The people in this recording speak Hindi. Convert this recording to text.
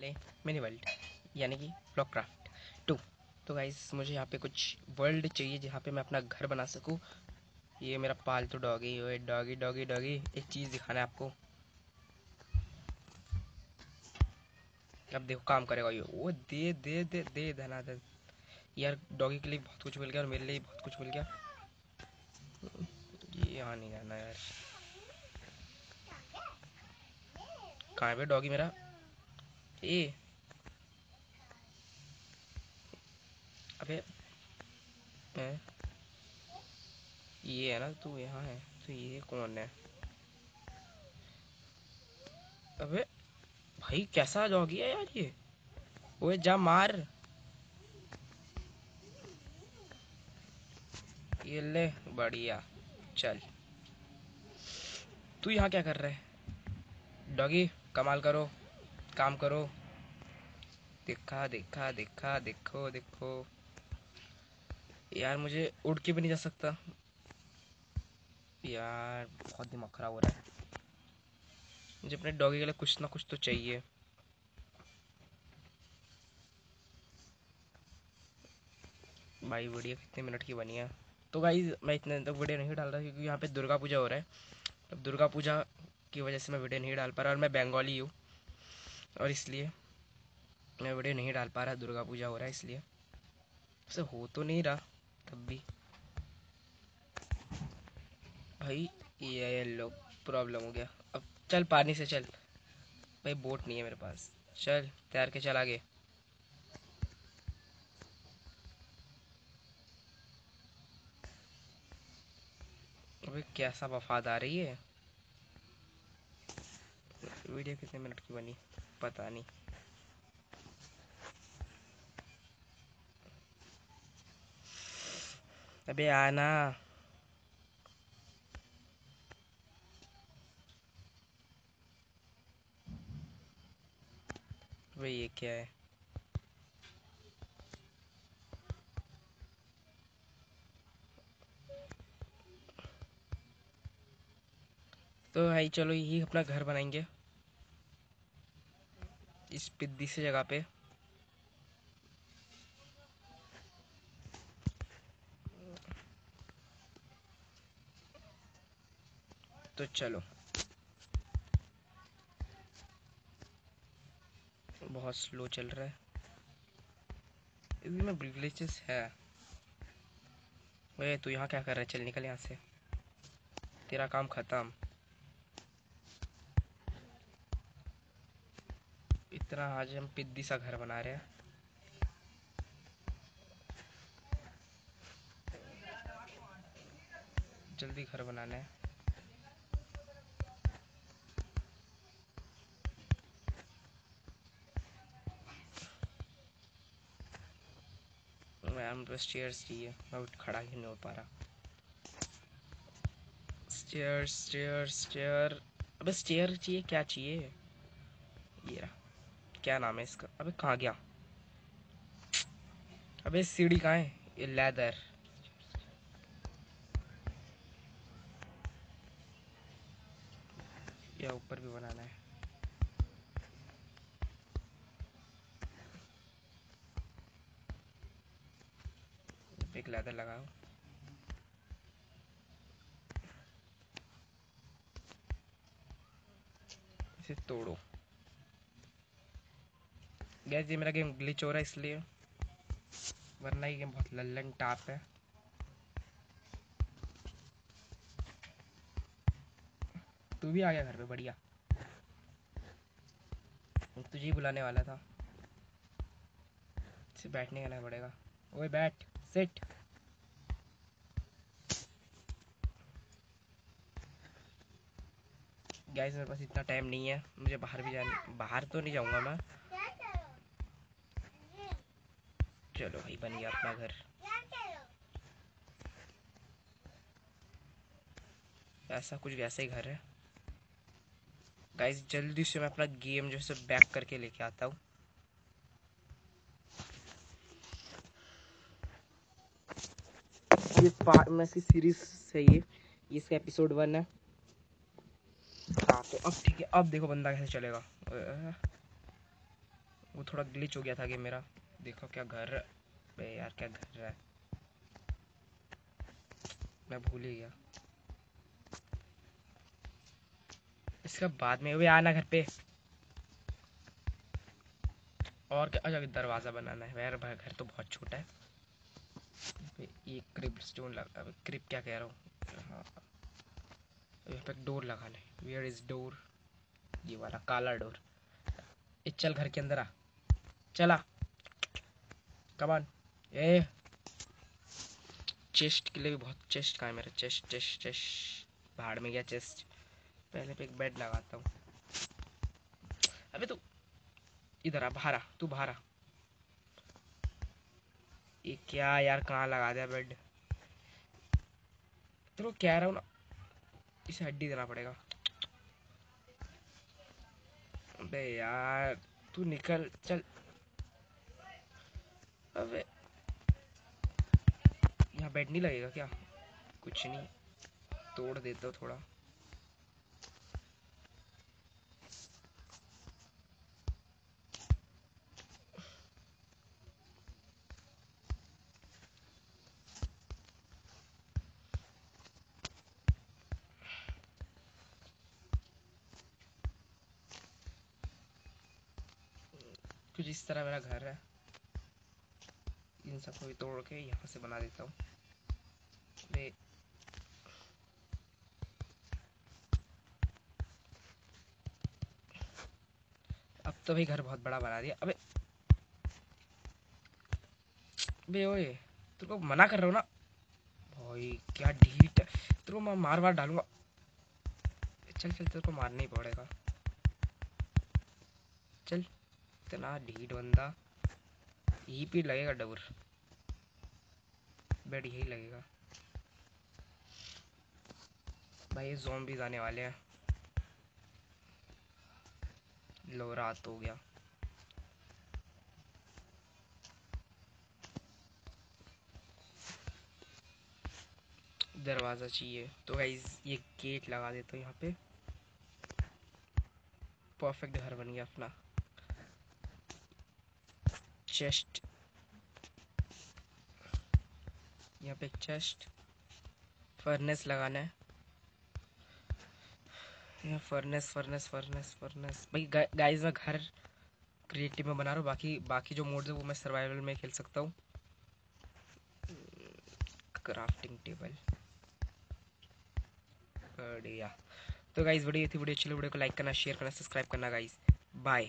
प्ले मिनी वर्ल्ड यानी कि ब्लॉकक्राफ्ट टू तो गाइस मुझे यहाँ पे कुछ वर्ल्ड चाहिए जहाँ पे मैं अपना घर बना सकूँ। ये मेरा पालतू तो डॉगी ओए डॉगी डॉगी डॉगी एक चीज़ दिखाना है आपको। अब देखो काम करेगा ये। वो दे दे दे दे, धना दे यार डॉगी के लिए बहुत कुछ मिल गया और मेरे लिए बहुत कुछ मिल गया। ये यहाँ नहीं जाना यार। कहाँ पे डॉगी मेरा? ए। अबे ए? ये है ना, तू यहाँ है तो ये कौन है? अबे, भाई कैसा डॉगी है यार ये? ओए, जा मार। ये ले, बढ़िया, चल। तू यहाँ क्या कर रहा है? डॉगी, कमाल करो। काम करो। देखा देखा देखा, देखो देखो। यार, मुझे उड़ के भी नहीं जा सकता। यार, बहुत दिमाग खराब हो रहा है। मुझे अपने डॉगी के लिए कुछ ना कुछ तो चाहिए। भाई, वीडियो कितने मिनट की बनी है? तो भाई मैं इतने तक वीडियो नहीं डाल रहा क्योंकि यहाँ पे दुर्गा पूजा हो रहा है। अब दुर्गा पूजा की वजह से मैं वीडियो नहीं डाल पा रहा और मैं बंगाली हूँ। और इसलिए मैं वीडियो नहीं डाल पा रहा, दुर्गा पूजा हो रहा है इसलिए। उसे हो तो नहीं रहा, तब भी। भाई, ये लो प्रॉब्लम हो गया। अब चल पानी से चल। भाई, बोट नहीं है मेरे पास। चल, तैयार के चल आगे। अबे कैसा वफादार है ये? वीडियो कितने मिनट की बनी? पता नहीं। अबे आना। भाई ये क्या है? तो भाई चलो यही अपना घर बनाएँगे। इस पिद्दी से जगह पे। तो चलो। बहुत स्लो चल रहा है। इसमें ग्लिचेस है। वे तू यहाँ क्या कर रहा है? चल निकल यहाँ से। तेरा काम खत्म। इतना आज हम पिद्दी सा घर बना रहे हैं। जल्दी घर बनाना है। मैम तो स्टेयर्स चाहिए मैं उठ खड़ा ही नहीं हो पा रहा। स्टेयर स्टेयर स्टेयर अबे स्टेयर चाहिए, क्या चाहिए? ये रहा। क्या नाम है इसका? अबे कहाँ गया? अबे सीढ़ी कहाँ है? ये लेदर या ऊपर भी बनाना है। एक लेदर लगाओ। इसे तोड़ो। गैस ये मेरा गेम ग्लिच हो रहा है इसलिए। वरना ये गेम बहुत लल्लन टाप है। तू भी आ गया घर पे, बढ़िया। तुझे ही बुलाने वाला था। बैठने का पड़ेगा। ओए, बैठ सिट गाइस मेरे पास इतना टाइम नहीं है। मुझे बाहर भी जाना, बाहर तो नहीं जाऊँगा मैं। चलो भाई, बन गया अपना घर। ऐसा कुछ वैसा ही घर है। गाइस जल्दी से मैं अपना गेम जो है बैक करके लेके आता हूँ। ये पार्ट सीरीज़ है ये। ये इसका एपिसोड वन है। हाँ तो अब ठीक है, अब देखो बंदा कैसे चलेगा। वो थोड़ा ग्लिच हो गया था कि मेरा। देखो क्या घर बे यार, क्या घर है? मैं भूल ही गया। इसका बाद में भी आना घर पे। और क्या? अच्छा दरवाज़ा बनाना है। यार भाई, घर तो बहुत छोटा है। एक क्रिप स्टोन लगा क्रिप क्या कह रहा हूँ? हाँ। यहाँ पे डोर लगाना है वेयर इज़ डोर ये वाला काला डोर चल घर के अंदर आ। चला कमान ए चेस्ट के लिए भी बहुत चेस्ट कहाँ है मेरा. चेस्ट चेस्ट चेस्ट भाड़ में गया चेस्ट पहले पे एक बेड लगाता हूँ. अबे तू इधर आ आ. तू आ. ये क्या यार, कहाँ लगा दिया बेड तो कह रहा हूँ ना, इसे हड्डी देना पड़ेगा. अबे यार, तू निकल, चल. अबे। यहाँ बेड नहीं लगेगा क्या? कुछ नहीं। तोड़ देता हूँ थोड़ा। कुछ इस तरह मेरा घर है। इन सबको भी तोड़ के यहाँ से बना देता हूँ। अब तो भाई घर बहुत बड़ा बना दिया। अबे। बे ओए, तेरे को मना कर रहा हूँ ना? भाई, क्या ढीट तेरे को मैं मार मार डालूँगा। चल चल, तेरे को मारना ही पड़ेगा। चल, इतना ढीट बंदा। यही पे लगेगा डबर बेड यही लगेगा। भाई जोम भी आने वाले हैं। लो, रात हो गया। दरवाज़ा चाहिए। तो गाइज़ ये गेट लगा देता यहाँ पे। परफेक्ट घर बन गया अपना। चेस्ट यहाँ पे चेस्ट फर्नेस लगाना है। यहाँ फर्नेस फर्नेस फर्नेस फर्नेस भाई गा, गाइस मैं घर क्रिएटिव में बना रहा हूँ बाकी बाकी जो मोड्स है वो मैं सर्वाइवल में खेल सकता हूँ। क्राफ्टिंग टेबल बढ़िया। तो गाइस वीडियो थी वीडियो अच्छी वीडियो को लाइक करना शेयर करना सब्सक्राइब करना गाइस बाय